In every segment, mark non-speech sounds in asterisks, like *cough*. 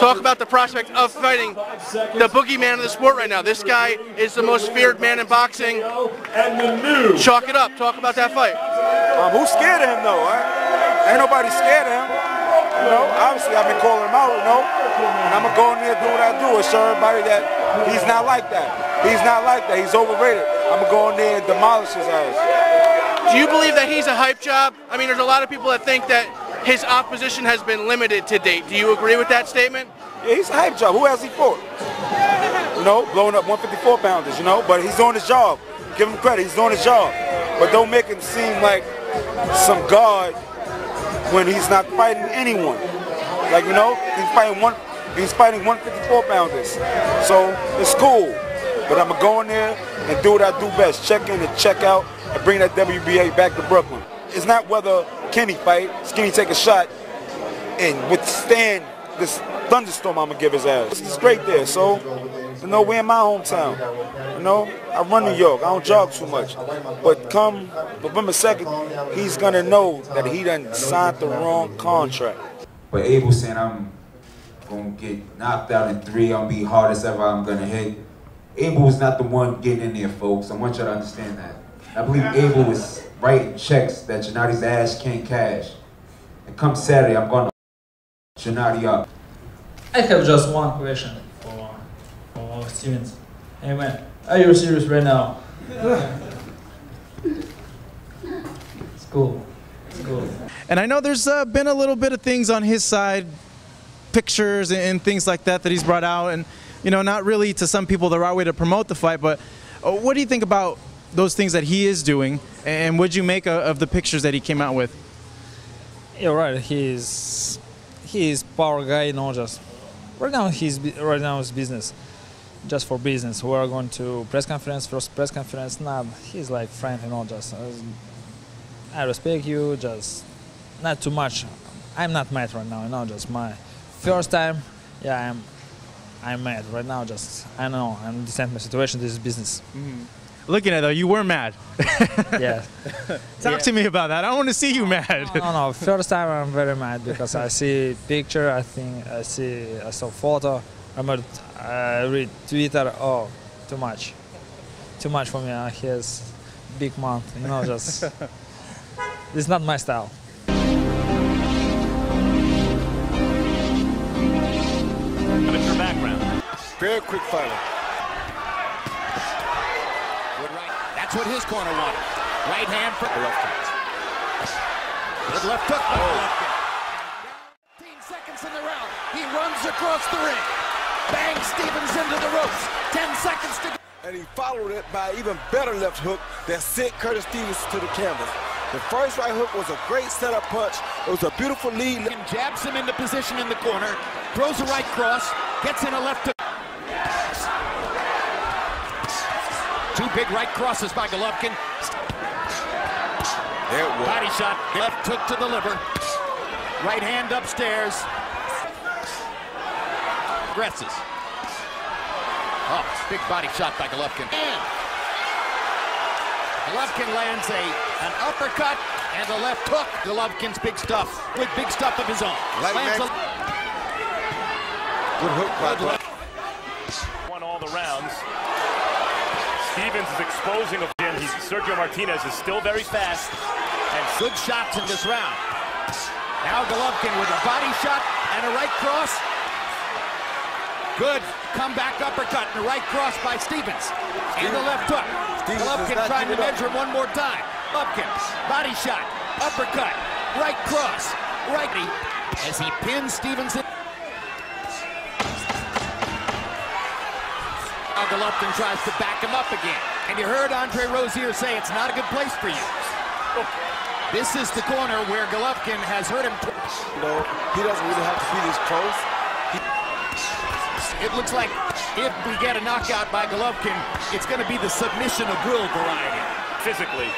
talk about the prospect of fighting the boogeyman of the sport right now. This guy is the most feared man in boxing. Chalk it up. Talk about that fight. Um, who's scared of him though? Right? Ain't nobody scared of him. You know, obviously I've been calling him out, you know, and I'm gonna go in there and do what I do and show everybody that he's not like that. He's not like that. He's overrated. I'm gonna go in there and demolish his ass. Do you believe that he's a hype job? I mean, there's a lot of people that think that his opposition has been limited to date. Do you agree with that statement? Yeah, he's a hype job. Who has he fought? You know, blowing up 154 pounders, you know, but he's doing his job. Give him credit, he's doing his job. But don't make him seem like some god when he's not fighting anyone. Like, you know, he's fighting one he's fighting 154 pounders. So it's cool. But I'm gonna go in there and do what I do best. Check in and check out and bring that WBA back to Brooklyn. It's not whether Kenny fight, Skinny take a shot and withstand this thunderstorm I'm gonna give his ass. He's great there, so you know, we're in my hometown. You know, I run New York. I don't jog too much. But come November 2nd, he's gonna know that he done signed the wrong contract. But Abel saying I'm gonna get knocked out in three, I'm gonna be hardest ever I'm gonna hit. Abel is not the one getting in there, folks. I want y'all to understand that. I believe Abel was writing checks that Gennady's ass can't cash. And come Saturday, I'm gonna Gennady up. I have just one question for, for Stevens. Hey man, are you serious right now? *laughs* it's cool. It's cool. And I know there's uh, been a little bit of things on his side, pictures and, and things like that that he's brought out, and you know, not really to some people the right way to promote the fight. But uh, what do you think about those things that he is doing, and what'd you make of, the pictures that he came out with? You're right. He's he's power guy, you know. Just right now, he's right now is business, just for business. We are going to press conference, first press conference. Not he's like friend, you know. Just uh, I respect you, just not too much. I'm not mad right now, you know. Just my first time. Yeah, I'm I'm mad right now. Just I know I understand my situation. This is business. Looking at it, though, you were mad. *laughs* Yeah. *laughs* Talk Yeah. to me about that. I want to see you mad. No, no, first time I'm very mad because I see picture, I think I see I saw photo, I'm at, I read Twitter, oh, too much, too much for me. Uh, he has big mouth, you know, just *laughs* it's not my style. Amateur background. Very quick fighter. Good right. That's what his corner wanted. Right hand for the left hand. Good left hook. Golovkin. 15 seconds in the round. He runs across the ring. Bang Stevens into the ropes. 10 seconds to go. And he followed it by an even better left hook that sent Curtis Stevens to the canvas. The first right hook was a great setup punch. It was a beautiful lead. And jabs him into position in the corner. Throws a right cross. Gets in a left hook. Big right crosses by Golovkin. There it was. Body shot. Left hook to the liver. Right hand upstairs. Agresses. Oh, big body shot by Golovkin. And Golovkin lands a an uppercut and a left hook. Golovkin's big stuff with big stuff of his own. Like lands a- Good hook by Good left. won all the rounds. Stevens is exposing of him. He's, Sergio Martinez is still very fast. and good shots in this round. Now Golovkin with a body shot and a right cross. Good comeback uppercut and a right cross by Stevens. And the left hook. Stevens Golovkin trying to measure him one more time. Golovkin, body shot, uppercut, right cross, righty, as he pins Stevens in. Now Golovkin tries to back him up again. And you heard Andre Rozier say it's not a good place for you. This is the corner where Golovkin has hurt him. twice. You know, he doesn't really have to be this close. It looks like if we get a knockout by Golovkin, it's going to be the submission of will variety. Physically,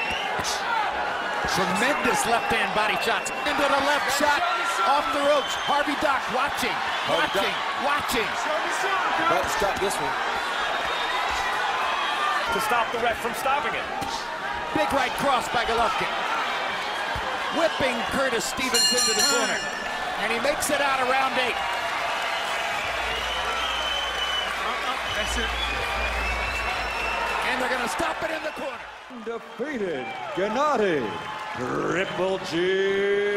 Tremendous left-hand body shots. Into the left shot off the ropes. Harvey Dock watching, watching, watching. About to stop this one to stop the ref from stopping it. Big right cross by Golovkin. Whipping Curtis Stevens into the corner. And he makes it out of round eight. That's it. And they're going to stop it in the corner. Defeated Gennady Triple G.